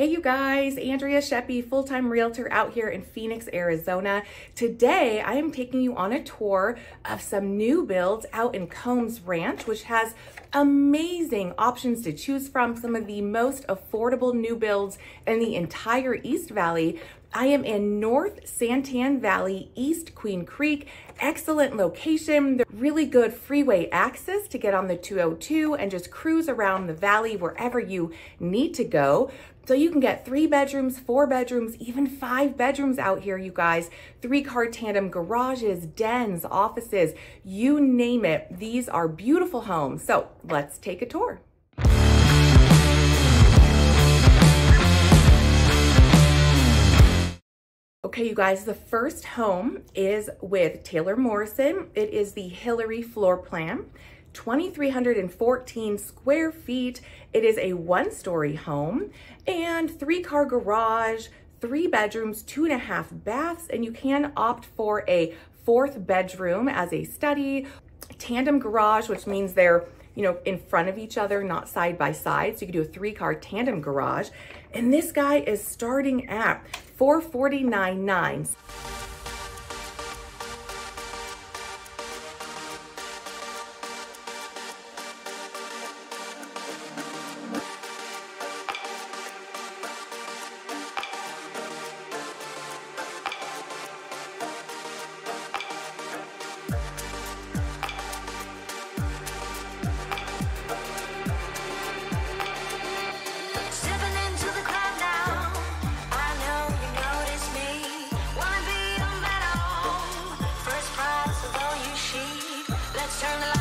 Hey you guys, Andrea Scheppe, full-time realtor out here in Phoenix, Arizona. Today I am taking you on a tour of some new builds out in Combs Ranch, which has amazing options to choose from, some of the most affordable new builds in the entire East Valley. I am in North San Tan Valley, East Queen Creek. Excellent location, really good freeway access to get on the 202 and just cruise around the valley wherever you need to go. So you can get three bedrooms, four bedrooms, even five bedrooms out here, you guys. Three car tandem garages, dens, offices, you name it. These are beautiful homes. So let's take a tour. Okay, you guys, the first home is with Taylor Morrison. It is the Hillary floor plan. 2,314 square feet. It is a one-story home and three-car garage, three bedrooms, two and a half baths, and you can opt for a fourth bedroom as a study, tandem garage, which means they're you know, in front of each other, not side by side. So you can do a three car tandem garage. And this guy is starting at 449.9. turn the light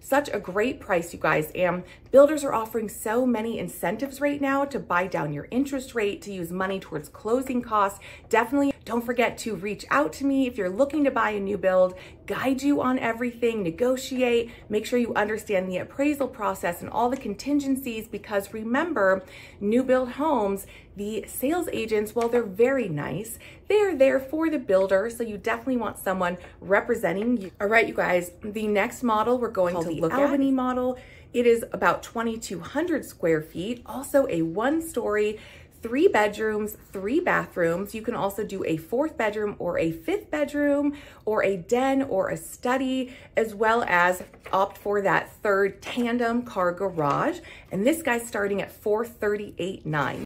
such a great price, you guys. And builders are offering so many incentives right now to buy down your interest rate, to use money towards closing costs. Definitely don't forget to reach out to me if you're looking to buy a new build, guide you on everything, negotiate, make sure you understand the appraisal process and all the contingencies because remember, new build homes, the sales agents, while they're very nice, they're there for the builder, so you definitely want someone representing you. All right, you guys, the next model we're going to look Albany at. model. It is about 2,200 square feet, also a one-story three bedrooms, three bathrooms. You can also do a fourth bedroom or a fifth bedroom or a den or a study, as well as opt for that third tandem car garage. And this guy's starting at 438.9.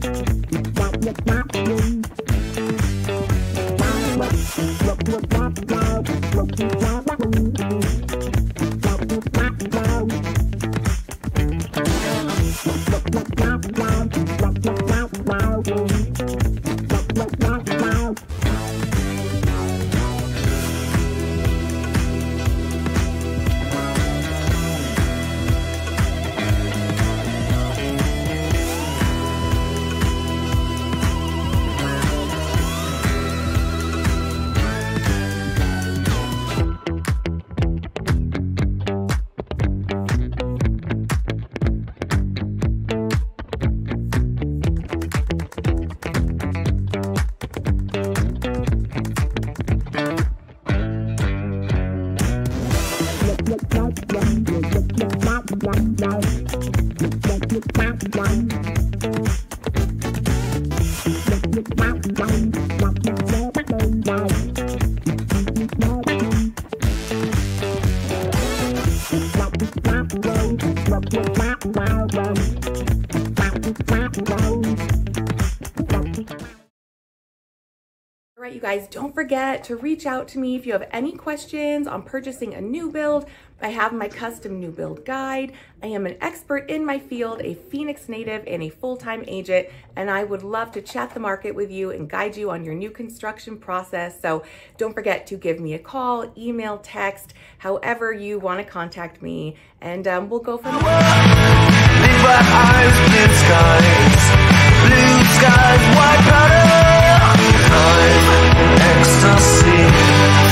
one. All right, you guys, don't forget to reach out to me if you have any questions on purchasing a new build. I have my custom new build guide. I am an expert in my field, a Phoenix native and a full-time agent, and I would love to chat the market with you and guide you on your new construction process. So don't forget to give me a call, email, text, however you want to contact me, and um, we'll go from there. Ecstasy.